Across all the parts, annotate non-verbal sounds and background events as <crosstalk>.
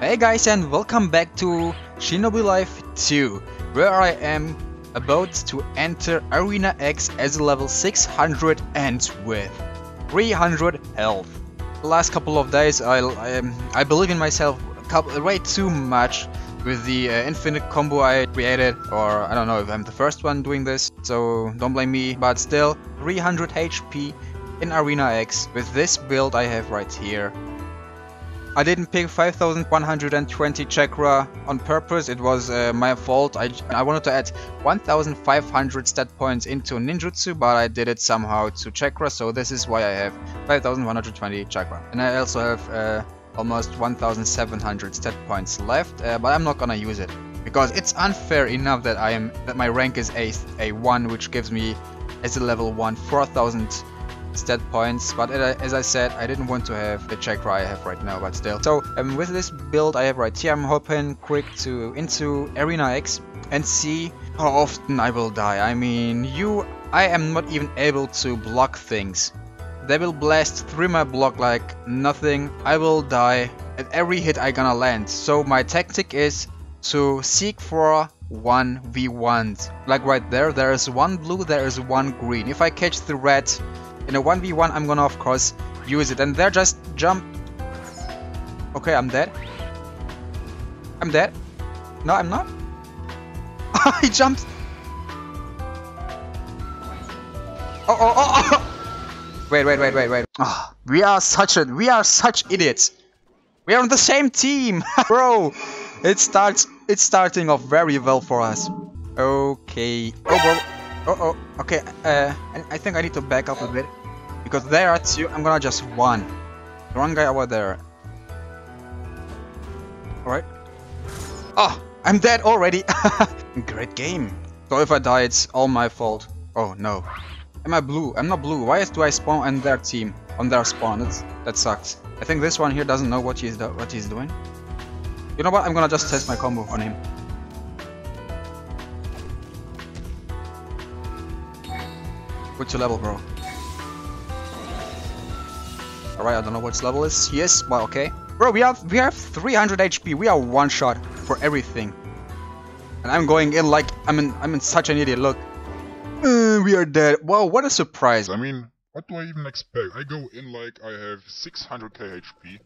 Hey guys and welcome back to Shinobi Life 2 where I am about to enter Arena X as a level 600 and with 300 health. The last couple of days I, I, I believe in myself couple, way too much with the uh, infinite combo I created or I don't know if I'm the first one doing this so don't blame me but still 300 HP in Arena X with this build I have right here I didn't pick 5120 chakra on purpose, it was uh, my fault. I, I wanted to add 1500 stat points into ninjutsu, but I did it somehow to chakra, so this is why I have 5120 chakra. And I also have uh, almost 1700 stat points left, uh, but I'm not gonna use it. Because it's unfair enough that I am that my rank is a, a 1, which gives me as a level 1 4000 stat points but as I said I didn't want to have the chakra I have right now but still. So um, with this build I have right here I'm hopping quick to into Arena X and see how often I will die. I mean you I am not even able to block things. They will blast through my block like nothing. I will die at every hit I gonna land. So my tactic is to seek for 1v1. like right there there is one blue there is one green. If I catch the red in a 1v1 I'm gonna of course use it. And there just jump. Okay I'm dead. I'm dead. No I'm not. <laughs> He jumped. Oh oh oh, oh. <laughs> wait wait wait wait wait. Oh, we are such a we are such idiots. We are on the same team <laughs> bro. It starts it's starting off very well for us. Okay. Oh bro Oh, oh, okay, uh, I think I need to back up a bit. Because there are two, I'm gonna just one. The one guy over there. Alright. Oh, I'm dead already! <laughs> Great game. So if I die, it's all my fault. Oh, no. Am I blue? I'm not blue. Why do I spawn on their team? On their spawn? That's, that sucks. I think this one here doesn't know what he's, what he's doing. You know what? I'm gonna just test my combo on him. What's your level, bro? Alright, I don't know what level is. Yes, but okay. Bro, we have we have 300 HP. We are one shot for everything. And I'm going in like I'm in I'm in such an idiot. Look, uh, we are dead. Wow, what a surprise! I mean, what do I even expect? I go in like I have 600k HP.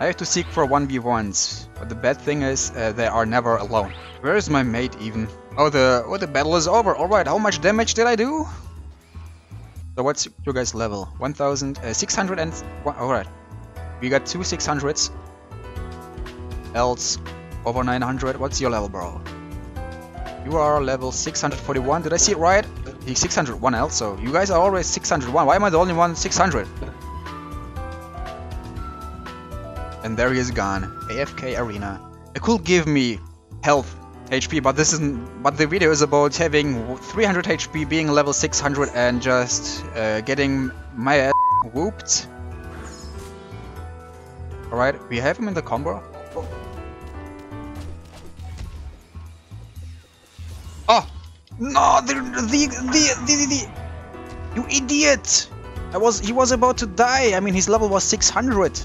I have to seek for 1v1s, but the bad thing is uh, they are never alone. Where is my mate even? Oh, the oh the battle is over. All right, how much damage did I do? So what's your guys' level? 1600 uh, and... Alright. We got two 600s. Else over 900. What's your level, bro? You are level 641. Did I see it right? He's 601 else, so you guys are always 601. Why am I the only one 600? And there he is gone. AFK Arena. It could give me health HP, but this isn't. But the video is about having 300 HP, being level 600, and just uh, getting my ass whooped. All right, we have him in the combo. Oh no! The the the the, the, you idiot! I was he was about to die. I mean, his level was 600.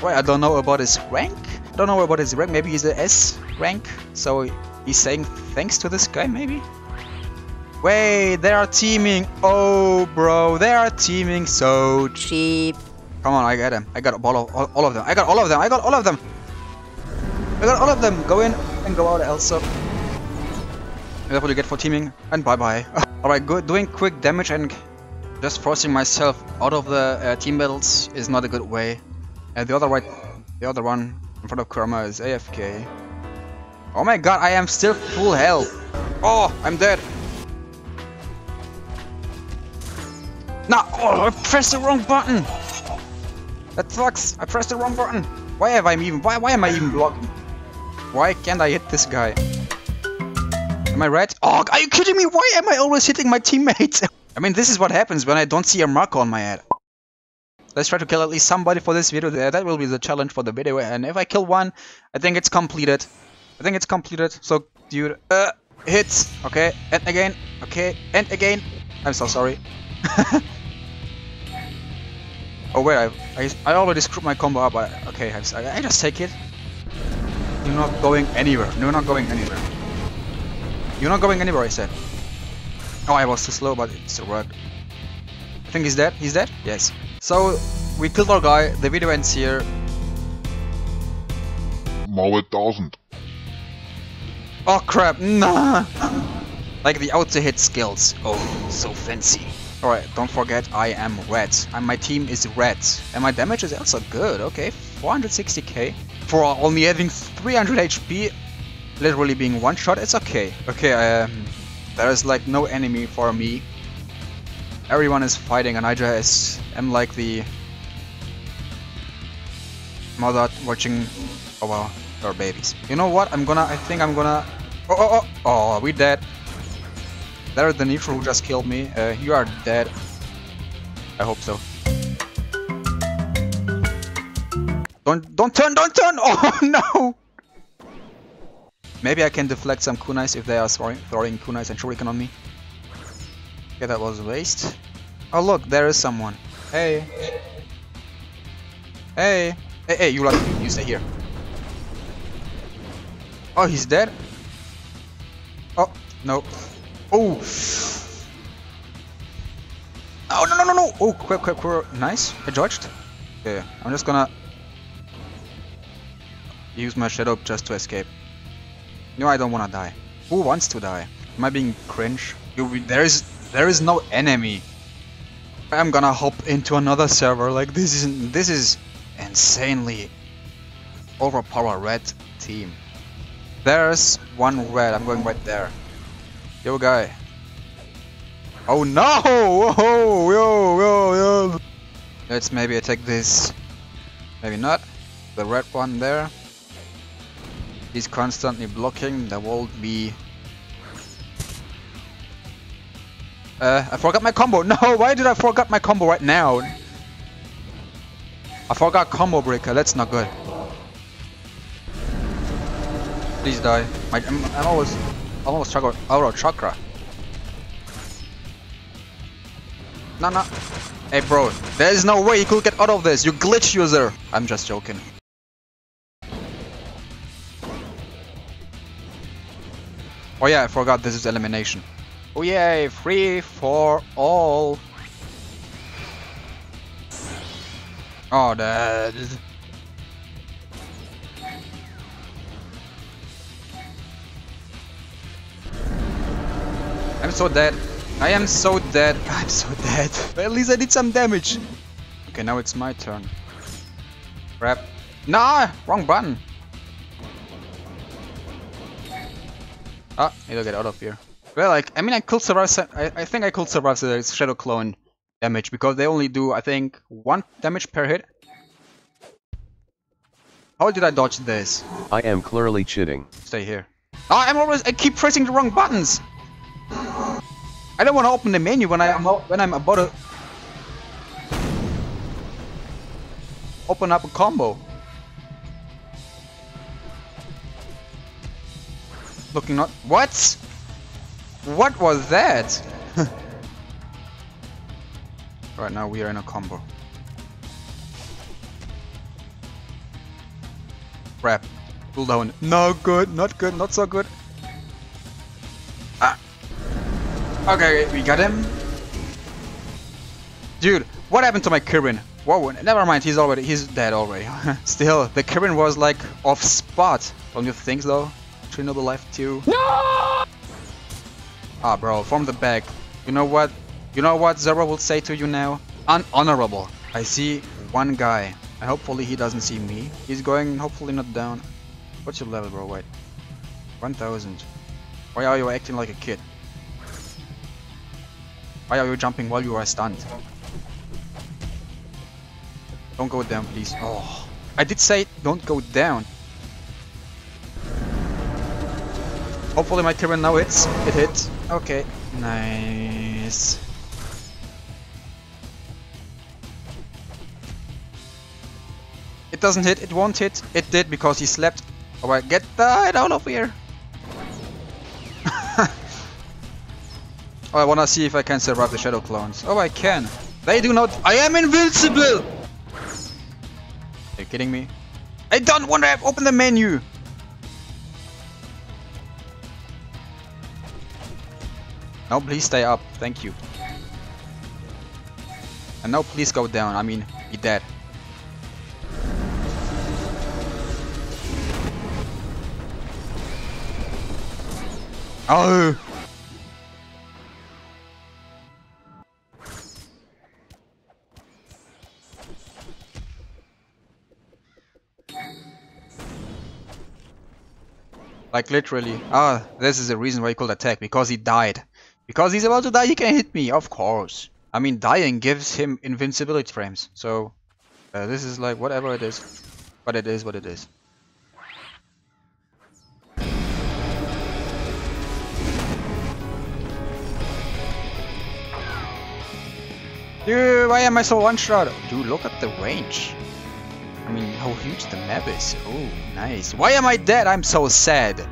Why? I don't know about his rank. I don't know about his rank. Maybe he's the S rank. So He's saying thanks to this guy, maybe? Wait, they are teaming. Oh, bro, they are teaming so cheap. Come on, I got him. I got all of, all, all of them. I got all of them. I got all of them. I got all of them. Go in and go out, Elsa. That's what you get for teaming. And bye-bye. <laughs> Alright, good. Doing quick damage and just forcing myself out of the uh, team battles is not a good way. And the other right, the other one in front of Kurama is AFK. Oh my god, I am still full health. Oh, I'm dead. No, oh, I pressed the wrong button. That sucks. I pressed the wrong button. Why have I even? Why? Why am I even blocking? Why can't I hit this guy? Am I right? Oh, are you kidding me? Why am I always hitting my teammates? <laughs> I mean, this is what happens when I don't see a mark on my head. Let's try to kill at least somebody for this video. That will be the challenge for the video. And if I kill one, I think it's completed. I think it's completed. So, dude, uh, hits. Okay, and again. Okay, and again. I'm so sorry. <laughs> oh wait, I, I, I already screwed my combo up. I, okay, I, I just take it. You're not going anywhere. You're not going anywhere. You're not going anywhere, I said. Oh, I was too slow, but it still. I think he's dead. He's dead? Yes. So, we killed our guy. The video ends here. No, it doesn't. Oh crap, nah! like the auto hit skills. Oh, so fancy. Alright, don't forget I am red. And my team is red. And my damage is also good, okay. 460k. For only having 300 HP, literally being one shot, it's okay. Okay, um, there is like no enemy for me. Everyone is fighting and I just am like the mother watching our, our babies. You know what? I'm gonna, I think I'm gonna... Oh, oh, oh, oh, we dead. There's the neutral who just killed me. Uh, you are dead. I hope so. Don't, don't turn, don't turn! <laughs> Oh no! Maybe I can deflect some kunais if they are throwing, throwing kunais and shuriken on me. Okay, that was a waste. Oh look, there is someone. Hey. Hey. Hey, hey, you like you stay here. Oh, he's dead? Oh, no. Oh. Oh, no, no, no, no. Oh, quick, quick, quick. Nice. I dodged. Okay, I'm just gonna use my shadow just to escape. No, I don't wanna die. Who wants to die? Am I being cringe? You, there is there is no enemy. I'm gonna hop into another server. Like this is this is insanely overpowered red team. There's one red. I'm going right there. Yo, guy. Oh no! Whoa, yo, yo, yo. Let's maybe attack this. Maybe not. The red one there. He's constantly blocking. There won't be. Uh, I forgot my combo. <laughs> No, why did I forget my combo right now? I forgot combo breaker. That's not good. Please die. My, I'm, I'm always, chakra, out of chakra. No, no. Hey, bro. There is no way you could get out of this. You glitch user. I'm just joking. Oh yeah, I forgot this is elimination. Oh yay, free for all. Oh, that. I'm so dead. I am so dead. <laughs> I'm so dead. But at least I did some damage. Okay, now it's my turn. Crap. Nah, wrong button. Ah, to get out of here. Well, like, I mean, I could survive. I, I think I could survive the Shadow Clone damage because they only do, I think, one damage per hit. How did I dodge this? I am clearly cheating. Stay here. Oh, I'm always. I keep pressing the wrong buttons. I don't want to open the menu when I am when I'm about to open up a combo. Looking not. What? What was that? <laughs> right now we are in a combo. Crap. Pull down. No good, not good, not so good. Okay, we got him. Dude, what happened to my Kirin? Whoa, never mind, he's already, he's dead already. <laughs> Still, the Kirin was like off spot. Don't you think though? Chernobyl Life 2. No! Ah, bro, from the back. You know what? You know what Zero will say to you now? Unhonorable. I see one guy. And hopefully he doesn't see me. He's going hopefully not down. What's your level, bro? Wait. 1000. Why are you acting like a kid? Why are you jumping while you are stunned? Don't go down, please. Oh. I did say don't go down. Hopefully my Kirin now hits. It hit. Okay. Nice. It doesn't hit, it won't hit. It did because he slept. Oh, Alright, get that out of here. I wanna see if I can survive the Shadow Clones. Oh, I can. They do not- I am invincible! Are you kidding me? I don't want to open the menu! Now please stay up, thank you. And now please go down, I mean, be dead. Oh! Like literally. Ah, this is the reason why he could attack. Because he died. Because he's about to die, he can hit me. Of course. I mean, dying gives him invincibility frames. So, uh, this is like whatever it is. But it is what it is. Dude, why am I so one-shot? Dude, look at the range. How huge the map is. Oh, nice. Why am I dead? I'm so sad.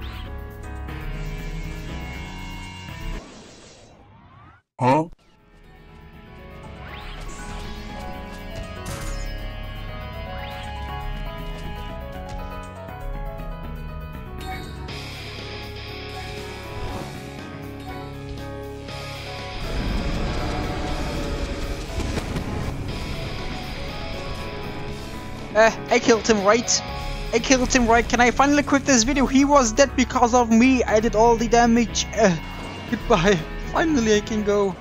Uh, I killed him right. I killed him right. Can I finally quit this video? He was dead because of me. I did all the damage. Uh, goodbye. Finally I can go.